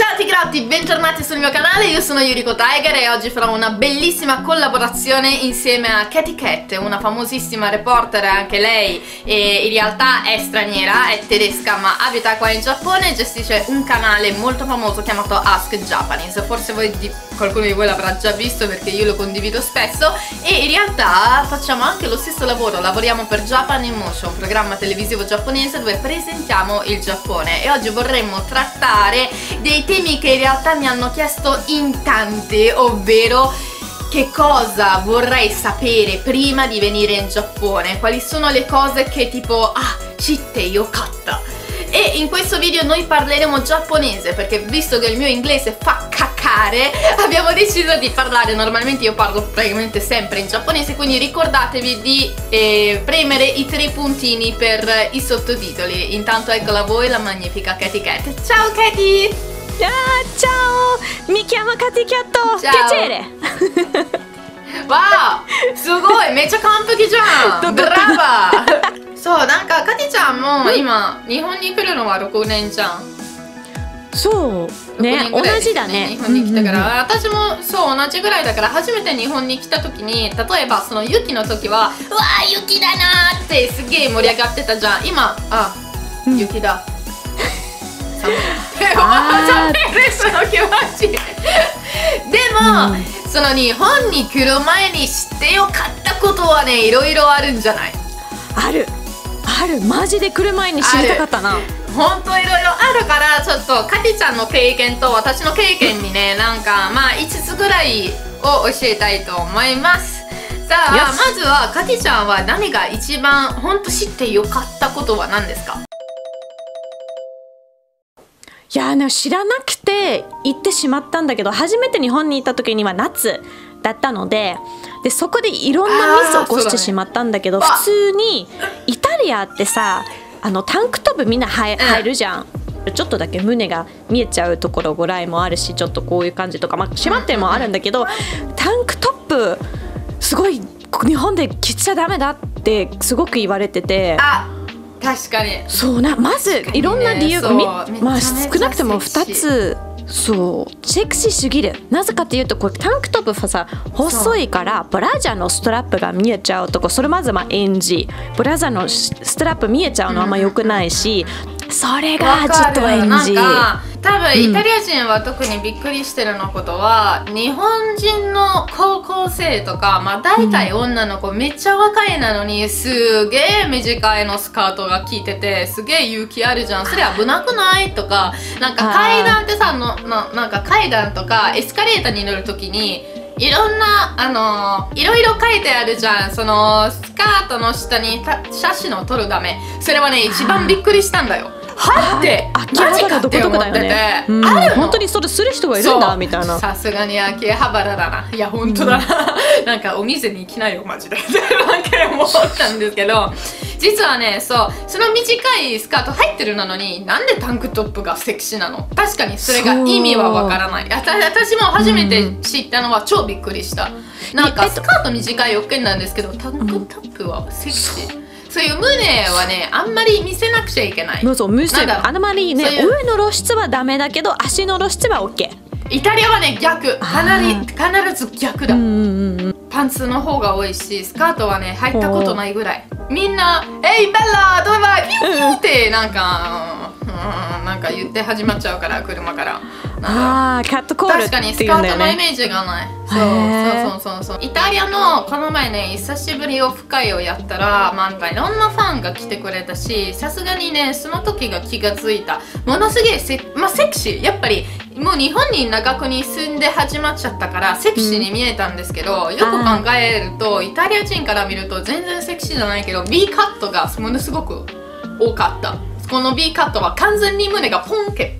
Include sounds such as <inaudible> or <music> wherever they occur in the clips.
¡Chao! Ciao Tigrotti, bentornati sul mio canale, io sono Yuriko Tiger e oggi farò una bellissima collaborazione insieme a Katy Cat, una famosissima reporter, anche lei e in realtà è straniera, è tedesca ma abita qua in Giappone e gestisce un canale molto famoso chiamato Ask Japanese, forse voi qualcuno di voi l'avrà già visto perché io lo condivido spesso. E in realtà facciamo anche lo stesso lavoro, lavoriamo per Japan in Motion, un programma televisivo giapponese dove presentiamo il Giappone. E oggi vorremmo trattare dei temi che in realtà mi hanno chiesto in tante, ovvero che cosa vorrei sapere prima di venire in Giappone, quali sono le cose che tipo, ah, citte yokatta. E in questo video noi parleremo giapponese perché visto che il mio inglese fa caccare <laughs> abbiamo deciso di parlare, normalmente io parlo praticamente sempre in giapponese quindi ricordatevi di eh, premere i tre puntini per i sottotitoli. Intanto eccola voi la magnifica Katy Cat. Ciao Katy! Ah, ciao! Mi chiamo! Piacere! wow! すごい。めっちゃ完璧じゃん。<laughs> ブラバー。<laughs> そうなんかカティちゃんも今日本に来るのは6年じゃん。そうね同じだね。日本に来たから、うんうん、私もそう同じぐらいだから初めて日本に来た時に例えばその雪の時はうわー雪だなーってすげえ盛り上がってたじゃん。今あ雪だ、うん。寒い <laughs> その気持ちでも、うん、その日本に来る前に知ってよかったことはねいろいろあるんじゃない？ある。ある。マジで来る前に知りたかったな。本当いろいろあるからちょっとかてちゃんの経験と私の経験にね <laughs> なんかまあ5つぐらいを教えたいと思います。さあまずはかてちゃんは何が一番本当知ってよかったことは何ですか？いや知らなくて行ってしまったんだけど初めて日本に行った時には夏だったのででそこでいろんなミスを起こしてしまったんだけど、ね、普通にイタリアってさあのタンクトップみんな入るじゃん。ちょっとだけ胸が見えちゃうところぐらいもあるしちょっとこういう感じとか、まあ、閉まってもあるんだけどタンクトップすごい日本で着ちゃダメだってすごく言われてて。確かに。そうなまず、いろんな理由が、まあ少なくとも2つそう。セクシーすぎる。なぜかっていうとこうタンクトップはさ細いからブラジャーのストラップが見えちゃうとこそれまずまあ NG ブラジャーのストラップ見えちゃうのはあんま良くないし、それがちょっと NG 多分イタリア人は特にびっくりしてるのことは、うん、日本人の高校生とか、まあ、大体女の子、めっちゃ若いなのにすげえ短いのスカートが効いててすげえ勇気あるじゃん。それ危なくない？とかなんか階段ってさののなんか階段とかエスカレーターに乗る時にいろんなあのいろいろ書いてあるじゃん。そのスカートの下に写真を撮るため。それはね一番びっくりしたんだよはって秋葉原どこどこだよね、うん、ある本当にそれする人がいるんだみたいな。さすがに秋葉原だな。いや本当だな、うん、なんかお店に行きなよマジで。<laughs> なんか思ったんですけど。実はねそう。その短いスカート入ってるなのになんでタンクトップがセクシーなの？確かにそれが意味はわからない。私も初めて知ったのは超びっくりした、うん、なんかスカート短い OK なんですけどタンクトップはセクシー、そういう胸はねあんまり見せなくちゃいけない。そう見せあんまりね上の露出はダメだけど足の露出は OK イタリアはね逆。かなり必ず逆だ、パンツの方が多いしスカートはね入ったことないぐらい。みんな「えいベッラどうばピューピュー」ってなんか、うん、なんか言って始まっちゃうから車から。ああキャットコール確かにスカートのイメージがない。そうそうそうそうイタリアのこの前ね久しぶりオフ会をやったらまあいろんなファンが来てくれたしさすがにねその時が気がついた。ものすげえセ,、まあ、セクシー。やっぱりもう日本に長くに住んで始まっちゃったからセクシーに見えたんですけど、うん、よく考えるとイタリア人から見ると全然セクシーじゃないけど B カットがものすごく多かったこの B カットは完全に胸がポンケ。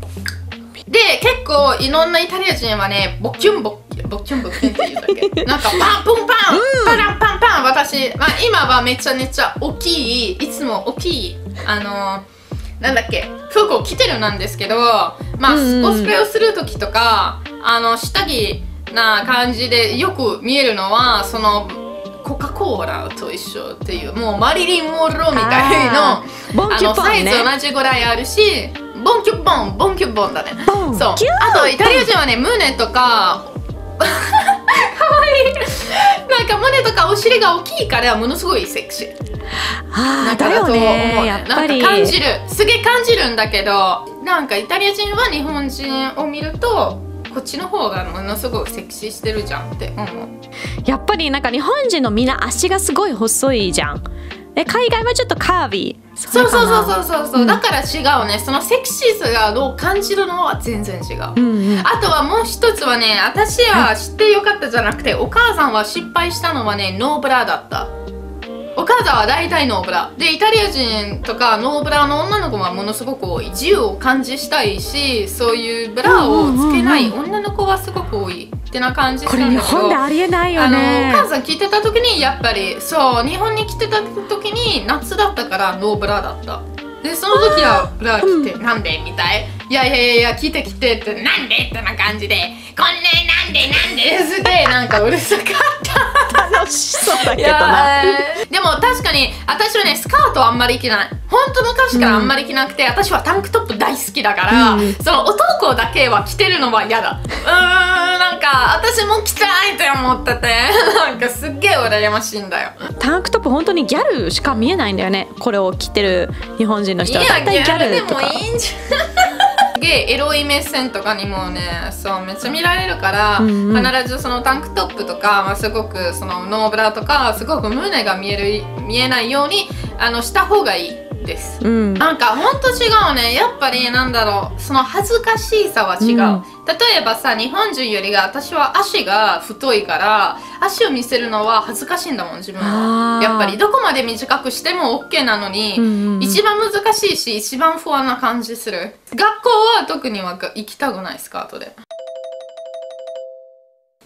で結構いろんなイタリア人はねボキュンボボキュンボキュンって言うんだっけ？<laughs> なんかパンプンパン、うん、パランパンパン私、まあ、今はめちゃめちゃ大きいいつも大きいあのなんだっけ服を着てるなんですけどまあ、うん、コスプレをする時とかあの下着な感じでよく見えるのはそのコカ・コーラと一緒っていうもうマリリン・モンローみたいの。あのサイズ同じぐらいあるしボンキュッボンボンキュッボンだね。そう。あとイタリア人はね胸とか <laughs> かわい。いなんか胸とかお尻が大きいからものすごいセクシー。あだよね。やっぱり。なんか感じる。すげえ感じるんだけどなんかイタリア人は日本人を見るとこっちの方がものすごくセクシーしてるじゃんって。思うやっぱりなんか日本人のみんな足がすごい細いじゃん。で海外はちょっとカービー。そうそうそうそううそうそう、うん。だから違うね。そのセクシーさがどう感じるのは全然違う、うんうん。あとはもう一つはね私は知ってよかったじゃなくてお母さんは失敗したのはねノーブラだったお母さんは大体ノーブラ。でイタリア人とかノーブラの女の子はものすごく多い。自由を感じしたいしそういうブラをつけない女の子はすごく多いってな感じすこれ日るんだけど。本でありえないよあのねお母さん聞いてた時にやっぱりそう日本に来てた時に夏だったからノーブラだった。でその時はブラ着て、なんで？みたいいやいやいやいや来て来てってなんでってな感じでこんななんでなんですげえなんかうるさかった。楽しそうだいけどな。でも確かに私はねスカートあんまり着ない。本当昔からあんまり着なくて、私はタンクトップ大好きだから、うん。その男だけは着てるのは嫌だ。うーんなんか私も着たいって思っててなんかすっげえ羨ましいんだよ。タンクトップ本当にギャルしか見えないんだよね。これを着てる日本人の人は。大体ギャルでもいいんじゃすげえエロい目線とかにもねそうめっちゃ見られるから、うんうん。必ずそのタンクトップとか、まあ、すごくそのノーブラとかすごく胸が見える見えないようにあのした方がいいです。うん。なんかほんと違うね。やっぱりなんだろう。その恥ずかしさは違う、うん。例えばさ日本人よりが私は足が太いから足を見せるのは恥ずかしいんだもん自分は。やっぱりどこまで短くしても OK なのに、うんうんうん。一番難しいし一番不安な感じする。学校は特には行きたくないスカートで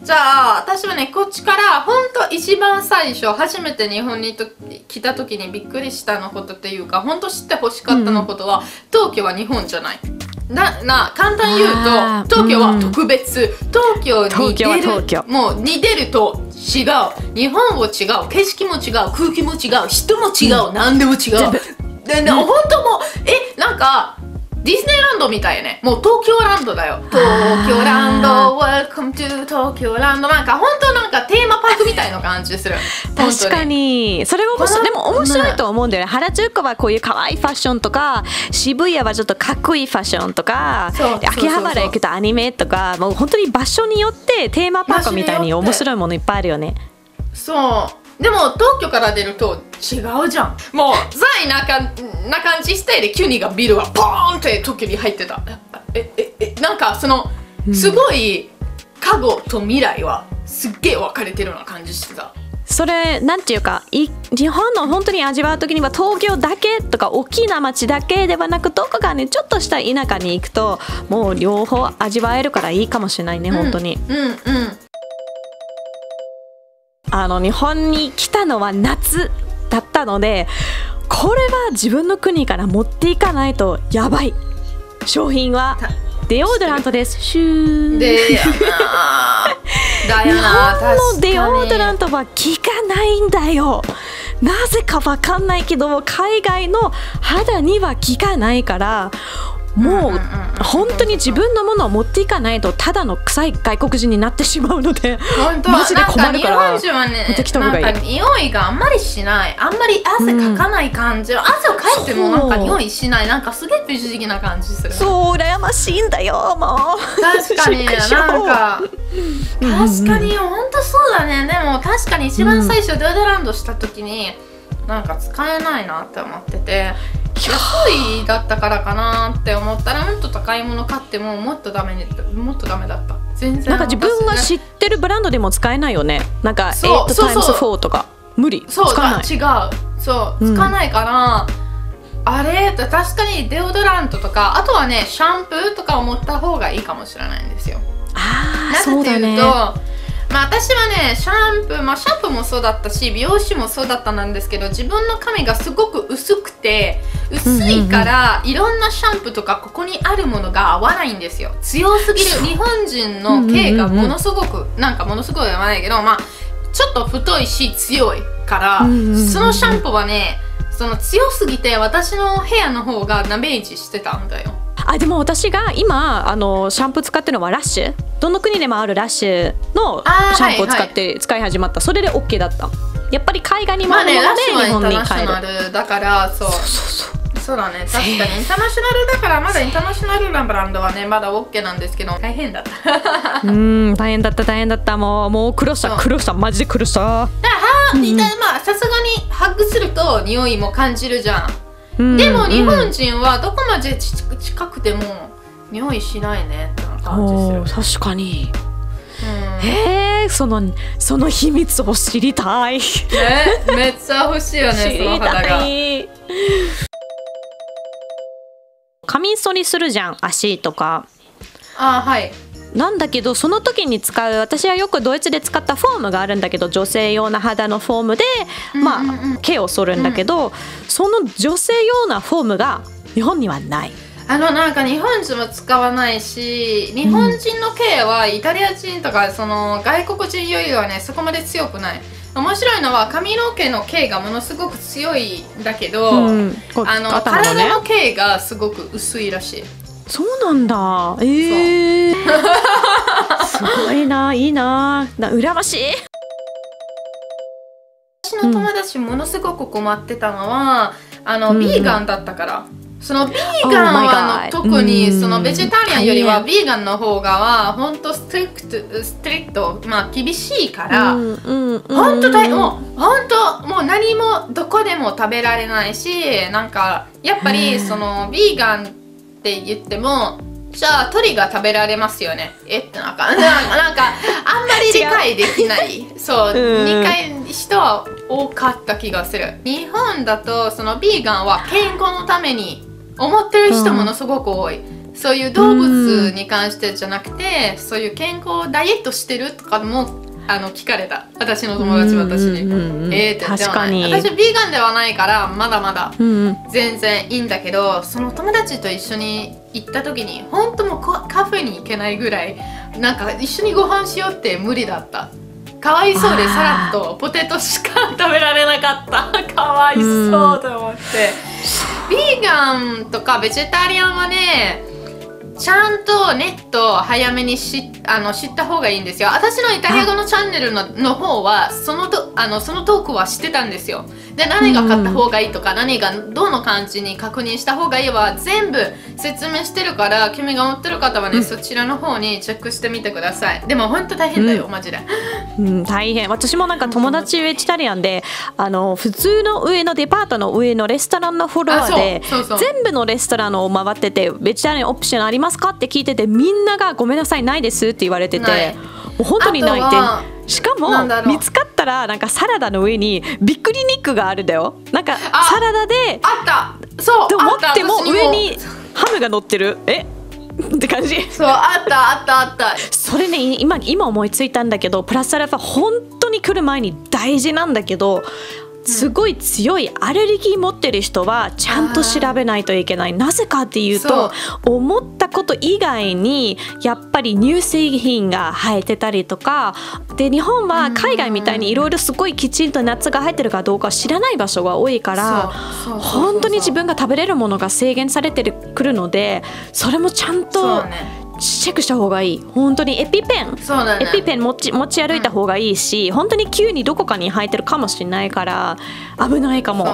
じゃあ私はねこっちからほんと一番最初初めて日本にと来た時にびっくりしたのことっていうかほんと知ってほしかったのことは、東京は日本じゃない。なな簡単に言うと東京は特別、東京に東京は出る東京もうに出ると違う。日本も違う。景色も違う。空気も違う。人も違う、何でも違う。でで本当もうえなんかディズニーランドみたいね。もう東京ランドだよ。東京ランド Welcome to 東京ランドなんか本当なんかテーマパークみたいな感じする。<laughs> 確かに。に。それはでも面白いと思うんだよね。原宿はこういう可愛いファッションとか渋谷はちょっとかっこいいファッションとか秋葉原行くとアニメとかもう本当に場所によってテーマパークみたいに面白いものいっぱいあるよね。そうでも東京から出ると違うじゃん。もう。ザイなかな感じしてで急にがビルがポーンって東京に入ってた。えええなんかそのすごい過去と未来はすっげえ分かれてるような感じしてた。それなんていうかい日本の本当に味わう時には東京だけとか大きな町だけではなくどこかねちょっとした田舎に行くともう両方味わえるからいいかもしれないね本当に、うんうんあの日本に来たのは夏だったのでこれは自分の国から持っていかないとやばい。商品はたデオドラントです。シュー。で <laughs> だ日よな本のデオドランントは効かないんだよ。なぜかわかんないけど海外の肌には効かないからもうんうんうんう本当に自分のものを持っていかないとただの臭い外国人になってしまうので本当。マジで困るからなんか日本人はね持ってきた方がいい。なんか匂いがあんまりしない。あんまり汗かかない感じ、汗をかいてもなんか匂いしない。なんかすげえ不思議な感じする。そう羨ましいんだよもう。確かに <laughs> なんかうんう。ん確かに本当そうだね。でも確かに一番最初デオドランドした時になんか使えないなって思ってて安いだったからかなって思ったらもっと高いもの買ってももっとダメにもっとダメだった。全然なんか自分が知ってるブランドでも使えないよね。なんかそうそうそう。8times4 とか。無理。使そうわない。違う。そううん。つかないから、あれって確かにデオドラントとかあとはねシャンプーとかを持った方がいいかもしれないんですよ。ああそうだねまあ、私はねシャンプー、まあ、シャンプーもそうだったし美容師もそうだったんですけど自分の髪がすごく薄くて薄いから、いろんなシャンプーとかここにあるものが合わないんですよ。強すぎる。日本人の毛がものすごく、なんかものすごい合わないけどまあちょっと太いし強いから、そのシャンプーはねその強すぎて私の部屋の方がダメージしてたんだよあでも私が今あのシャンプー使ってるのはラッシュ。どの国でもあるラッシュのシャンプーを使はいって、使い始まった。それで OK だった。やっぱり海外にもまあねあるもので日ラッシュはインター本に帰る。だからそう。そうそうそう。だね。確かにインターナショナルだからまだインターナショナルなブランドはねまだ OK なんですけど。大変だった。<laughs> うん大変だった大変だった。もうもう苦労したそう。苦労した。マジで苦労した、だからでまあさすがにハッグすると匂いも感じるじゃんでも日うん本人はどこまでち近くても匂いしないねって感じする。おー確かに。うん。へえそのその秘密を知りたい。知ね、めっちゃ欲しいよね <laughs> そのりたい。カミソリするじゃん足とか。あはいなんだけどその時に使う私はよくドイツで使ったフォームがあるんだけど女性用な肌のフォームで、まあうんうん。うん毛を剃るんだけど、その女性用なフォームが日本にはない。あのなんか日本人も使わないし日本人の毛はイタリア人とかその外国人よりはねそこまで強くない。面白いのは髪の毛の毛がものすごく強いんだけど、うん。あの頭のね。体の毛がすごく薄いらしいそうなんだ。ええ <laughs> すごいな。いいな。な羨ましい。私の友達ものすごく困ってたのは、あの、うん。ビーガンだったから。そのビー Oh ガンはあ God の特にうん。そのベジタリアンよりは大ビーガンの方がは本当ストリクトストリクトまあ厳しいから、本当大もう本当もう何もどこでも食べられないしなんかやっぱへりえそのビーガンって言ってもじゃあ鳥が食べられますよね。えってなんか <laughs> なんかなんかあんまり理解できない。<laughs> そううん。理解人は多かった気がする。日本だとそのビーガンは健康のために思ってる人ものすごく多い、そういう動物に関してじゃなくて、そういう健康ダイエットしてるとかもあの聞かれた。私の友達私に。うんうんうんえーって。確かに。私ビーガンではないからまだまだうんうん。全然いいんだけどその友達と一緒に行った時に本当もうカカフェに行けないぐらいなんか一緒にご飯しようって無理だった。かわいそうでサラッとポテトしか食べられなかった。<laughs> かわいそうと思って。ビーガンとかベジタリアンはねちゃんとネット早めに知あの知った方がいいんですよ。私のイタリア語のチャンネルのの方はそのとあのそのトークは知ってたんですよ。で何が買った方がいいとか、何がどの感じに確認した方がいいは全部説明してるから君が持ってる方はね、そちらの方にチェックしてみてください。でも本当大変だよ、うん。マジで。うん、大変。私もなんか友達ベジタリアンであの普通の上のデパートの上のレストランのフロアで全部のレストランを回っててベジタリアンオプションありますか？って聞いててみんながごめんなさいないですって言われててもう本当にないって。しかも見つかったらなんかサラダの上にびっくり肉があるんだよ。なんかあサラダであった。そうと思あっても私上にハムが乗ってる。え？って感じ。そうあったあったあった。それね今今思いついたんだけどプラスアルファ本当に来る前に大事なんだけどすごい強いアレルギー持ってる人はちゃんと調べないといけない。なぜかっていうと思ったこと以外にやっぱり乳製品が生えてたりとかで日本は海外みたいにいろいろすごいきちんと夏が入ってるかどうか知らない場所が多いから本当に自分が食べれるものが制限されてくるのでそれもちゃんそとチェックした方がいい。本当にエピペン。そうだね。エピペン持ち持ち歩いた方がいいし、本当に急にどこかに生えてるかもしれないから危ないかも。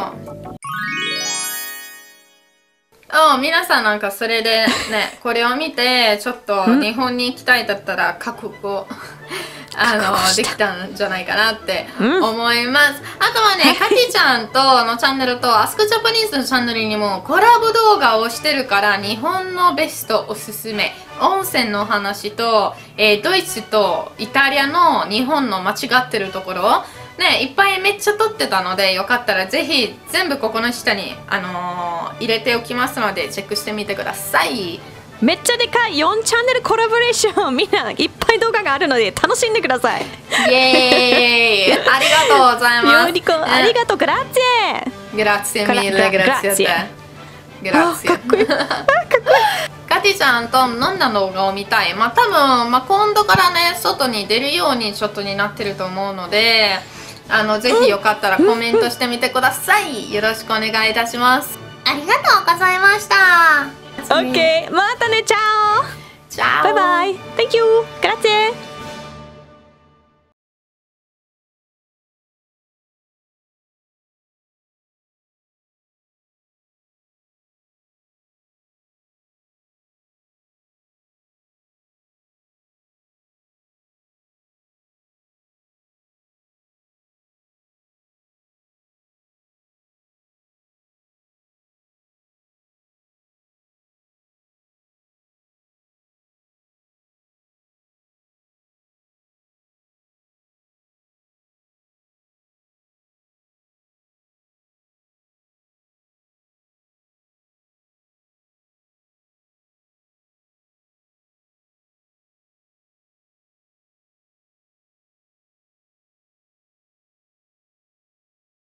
あ皆さんなんかそれでね <laughs> これを見てちょっとん？日本に行きたいだったら覚悟 <laughs> あのできたんじゃないかなってうん。思います、あとはね <laughs> カティちゃんとのチャンネルとアスクジャパニーズのチャンネルにもコラボ動画をしてるから日本のベストおすすめ温泉の話と、えードイツとイタリアの日本の間違ってるところね、いっぱいめっちゃ撮ってたのでよかったらぜひ全部ここの下に、あのー入れておきますのでチェックしてみてください。めっちゃでかい4チャンネルコラボレーション <laughs> みんないっぱい動画があるので楽しんでください。イエーイ。ありがとうございます。ありがとうグラッツェ。グラッツェミールグラッツェグラッツェ。グラッツェ。あかっこいいカティちゃんと飲んだ動画を見たい。まあ多分、まあ、今度からね外に出るようにちょっとになってると思うのであのぜひよかったらコメントしてみてください。よろしくお願いいたします。ありがとうございました。オッケーまたねチャオ。Ciao. バイバイ。Thank you グラッツェ